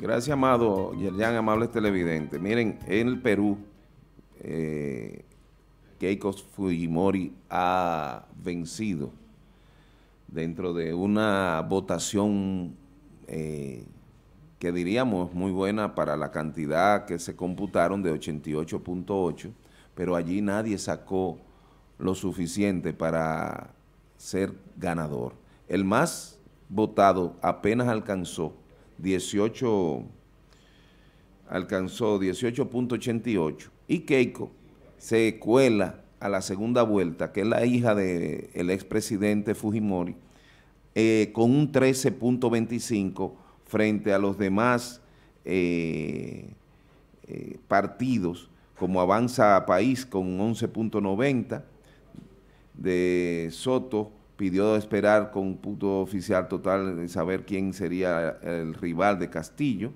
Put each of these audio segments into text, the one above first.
Gracias, amado Yerjan, amables televidentes. Miren, en el Perú, eh, Keiko Fujimori ha vencido dentro de una votación eh, que diríamos muy buena para la cantidad que se computaron de 88.8, pero allí nadie sacó lo suficiente para ser ganador. El más votado apenas alcanzó 18 alcanzó 18.88 y Keiko se cuela a la segunda vuelta, que es la hija del el expresidente Fujimori, eh, con un 13.25 frente a los demás eh, eh, partidos, como Avanza País con 11.90, de Soto pidió esperar con punto oficial total de saber quién sería el rival de Castillo,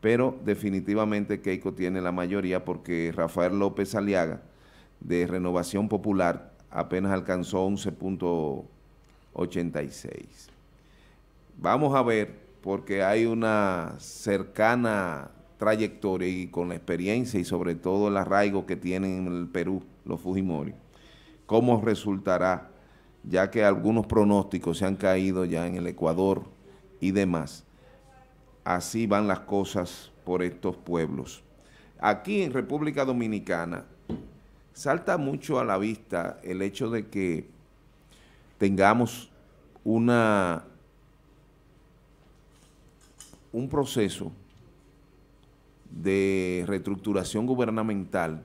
pero definitivamente Keiko tiene la mayoría porque Rafael López Aliaga, de Renovación Popular, apenas alcanzó 11.86. Vamos a ver, porque hay una cercana trayectoria y con la experiencia y sobre todo el arraigo que tienen en el Perú los Fujimori, cómo resultará ya que algunos pronósticos se han caído ya en el Ecuador y demás. Así van las cosas por estos pueblos. Aquí en República Dominicana salta mucho a la vista el hecho de que tengamos una un proceso de reestructuración gubernamental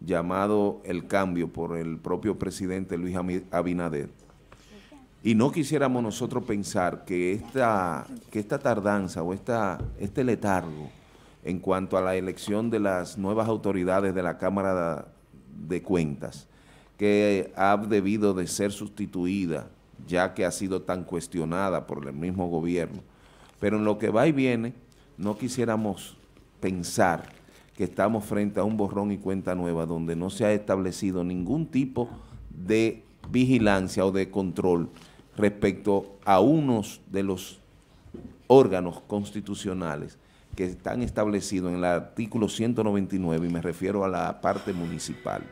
llamado el cambio por el propio presidente Luis Abinader. Y no quisiéramos nosotros pensar que esta, que esta tardanza o esta, este letargo en cuanto a la elección de las nuevas autoridades de la Cámara de Cuentas, que ha debido de ser sustituida, ya que ha sido tan cuestionada por el mismo gobierno. Pero en lo que va y viene, no quisiéramos pensar que estamos frente a un borrón y cuenta nueva donde no se ha establecido ningún tipo de vigilancia o de control respecto a unos de los órganos constitucionales que están establecidos en el artículo 199 y me refiero a la parte municipal.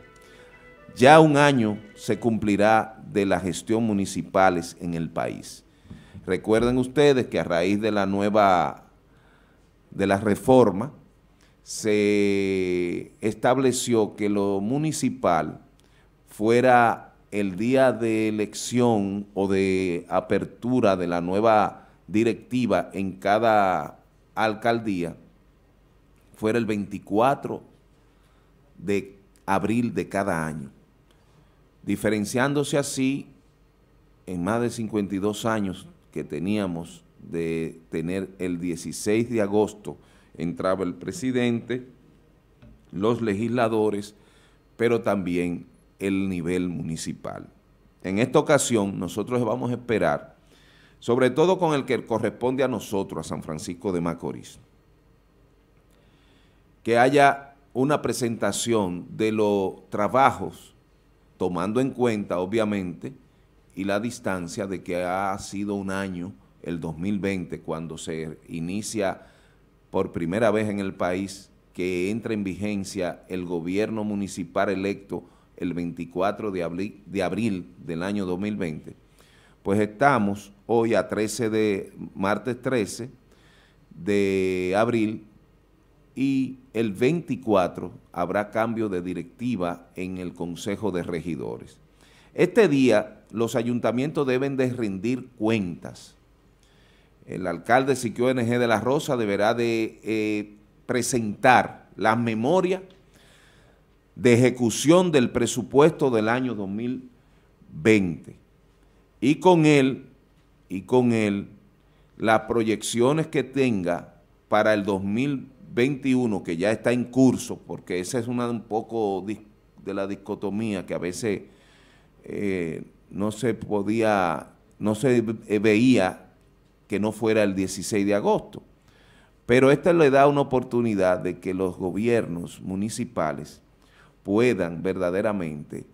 Ya un año se cumplirá de las gestión municipales en el país. Recuerden ustedes que a raíz de la nueva, de la reforma, se estableció que lo municipal fuera el día de elección o de apertura de la nueva directiva en cada alcaldía, fuera el 24 de abril de cada año, diferenciándose así en más de 52 años que teníamos de tener el 16 de agosto entraba el presidente, los legisladores, pero también el nivel municipal. En esta ocasión nosotros vamos a esperar, sobre todo con el que corresponde a nosotros, a San Francisco de Macorís, que haya una presentación de los trabajos, tomando en cuenta, obviamente, y la distancia de que ha sido un año, el 2020, cuando se inicia por primera vez en el país que entra en vigencia el gobierno municipal electo el 24 de abril, de abril del año 2020, pues estamos hoy a 13 de, martes 13 de abril y el 24 habrá cambio de directiva en el Consejo de Regidores. Este día los ayuntamientos deben de rendir cuentas el alcalde Siquio NG de la Rosa deberá de eh, presentar las memorias de ejecución del presupuesto del año 2020 y con él, y con él, las proyecciones que tenga para el 2021, que ya está en curso, porque esa es una un poco de la dicotomía que a veces eh, no se podía, no se veía que no fuera el 16 de agosto. Pero esta le da una oportunidad de que los gobiernos municipales puedan verdaderamente,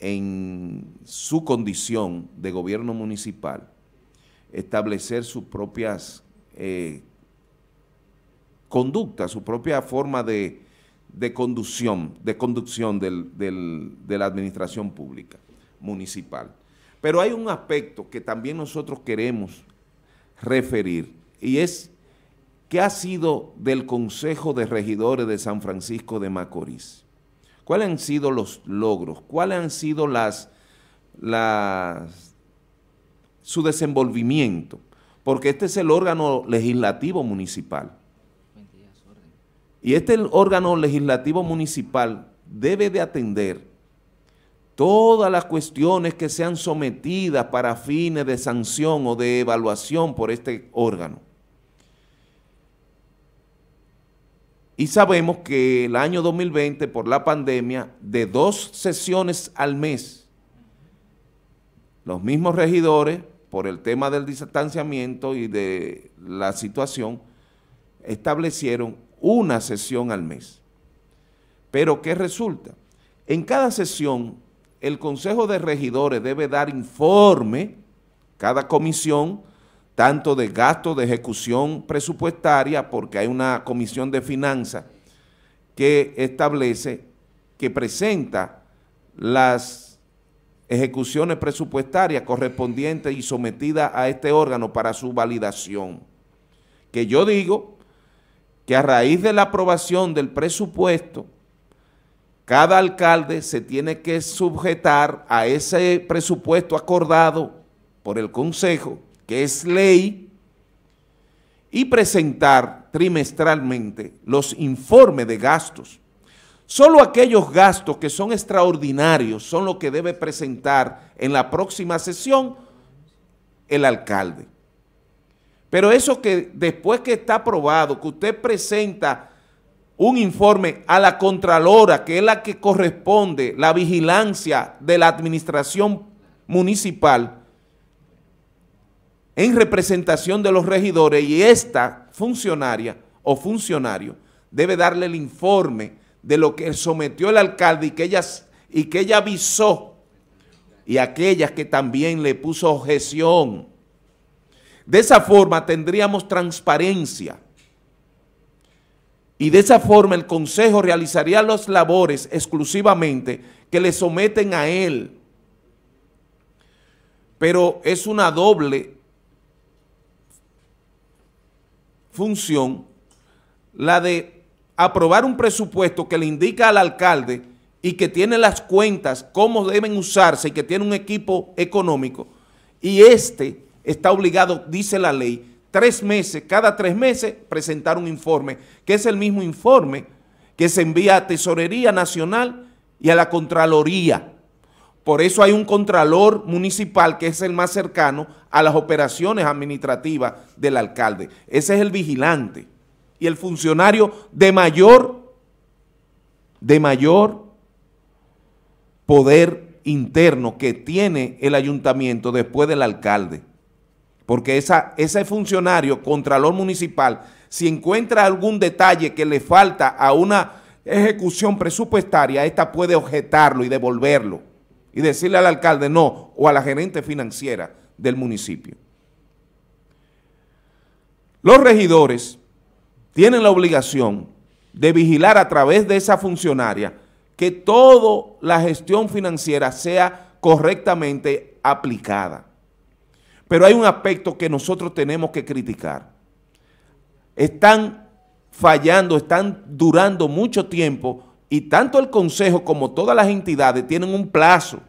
en su condición de gobierno municipal, establecer sus propias eh, conducta, su propia forma de, conducción, de conducción de la administración pública municipal. Pero hay un aspecto que también nosotros queremos referir y es ¿qué ha sido del Consejo de Regidores de San Francisco de Macorís? ¿Cuáles han sido los logros? ¿Cuáles han sido las, las, su desenvolvimiento? Porque este es el órgano legislativo municipal. Y este órgano legislativo municipal debe de atender todas las cuestiones que sean sometidas para fines de sanción o de evaluación por este órgano. Y sabemos que el año 2020, por la pandemia, de dos sesiones al mes, los mismos regidores, por el tema del distanciamiento y de la situación, establecieron una sesión al mes. Pero ¿qué resulta? En cada sesión, el Consejo de Regidores debe dar informe, cada comisión, tanto de gasto de ejecución presupuestaria, porque hay una comisión de finanzas que establece, que presenta las ejecuciones presupuestarias correspondientes y sometidas a este órgano para su validación. Que yo digo que a raíz de la aprobación del presupuesto, cada alcalde se tiene que sujetar a ese presupuesto acordado por el Consejo que es ley, y presentar trimestralmente los informes de gastos. Solo aquellos gastos que son extraordinarios son los que debe presentar en la próxima sesión el alcalde. Pero eso que después que está aprobado, que usted presenta un informe a la Contralora, que es la que corresponde la vigilancia de la administración municipal, en representación de los regidores y esta funcionaria o funcionario debe darle el informe de lo que sometió el alcalde y que, ellas, y que ella avisó y aquellas que también le puso objeción. De esa forma tendríamos transparencia y de esa forma el Consejo realizaría las labores exclusivamente que le someten a él. Pero es una doble función la de aprobar un presupuesto que le indica al alcalde y que tiene las cuentas, cómo deben usarse y que tiene un equipo económico y este está obligado, dice la ley, tres meses, cada tres meses presentar un informe, que es el mismo informe que se envía a Tesorería Nacional y a la Contraloría. Por eso hay un contralor municipal que es el más cercano a las operaciones administrativas del alcalde. Ese es el vigilante y el funcionario de mayor, de mayor poder interno que tiene el ayuntamiento después del alcalde. Porque esa, ese funcionario, contralor municipal, si encuentra algún detalle que le falta a una ejecución presupuestaria, esta puede objetarlo y devolverlo y decirle al alcalde no o a la gerente financiera del municipio. Los regidores tienen la obligación de vigilar a través de esa funcionaria que toda la gestión financiera sea correctamente aplicada. Pero hay un aspecto que nosotros tenemos que criticar. Están fallando, están durando mucho tiempo y tanto el Consejo como todas las entidades tienen un plazo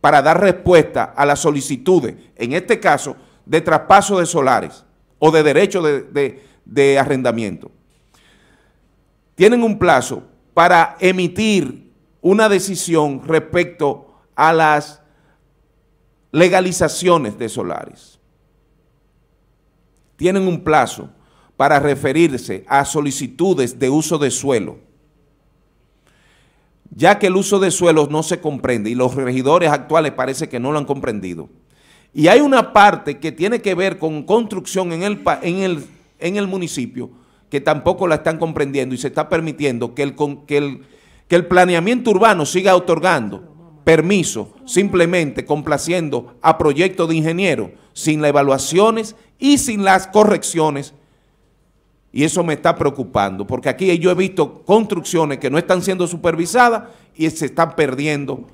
para dar respuesta a las solicitudes, en este caso, de traspaso de solares o de derecho de, arrendamiento. Tienen un plazo para emitir una decisión respecto a las legalizaciones de solares. Tienen un plazo para referirse a solicitudes de uso de suelo ya que el uso de suelos no se comprende y los regidores actuales parece que no lo han comprendido. Y hay una parte que tiene que ver con construcción en el, en el, en el municipio que tampoco la están comprendiendo y se está permitiendo que el, que el, que el planeamiento urbano siga otorgando permiso simplemente complaciendo a proyectos de ingenieros sin las evaluaciones y sin las correcciones Y eso me está preocupando, porque aquí yo he visto construcciones que no están siendo supervisadas y se están perdiendo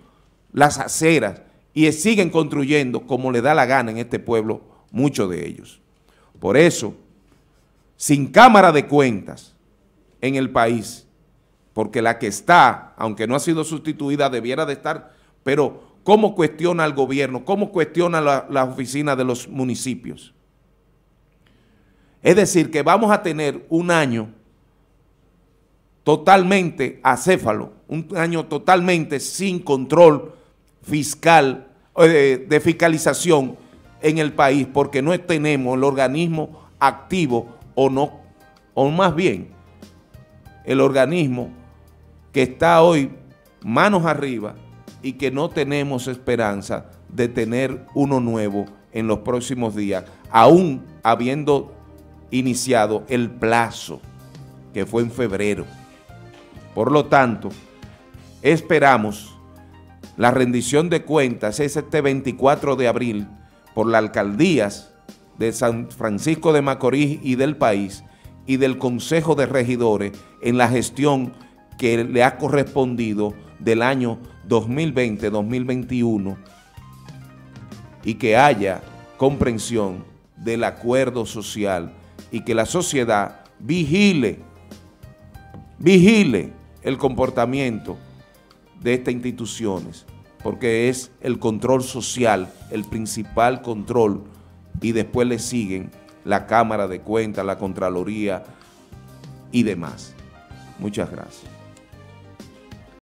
las aceras y siguen construyendo como le da la gana en este pueblo, muchos de ellos. Por eso, sin cámara de cuentas en el país, porque la que está, aunque no ha sido sustituida, debiera de estar, pero ¿cómo cuestiona al gobierno? ¿Cómo cuestiona la, la oficina de los municipios? Es decir, que vamos a tener un año totalmente acéfalo, un año totalmente sin control fiscal, de, fiscalización en el país, porque no tenemos el organismo activo o no, o más bien, el organismo que está hoy manos arriba y que no tenemos esperanza de tener uno nuevo en los próximos días, aún habiendo iniciado el plazo, que fue en febrero. Por lo tanto, esperamos la rendición de cuentas es este 24 de abril por las alcaldías de San Francisco de Macorís y del país y del Consejo de Regidores en la gestión que le ha correspondido del año 2020-2021 y que haya comprensión del acuerdo social y que la sociedad vigile, vigile el comportamiento de estas instituciones, porque es el control social, el principal control, y después le siguen la Cámara de Cuentas, la Contraloría y demás. Muchas gracias.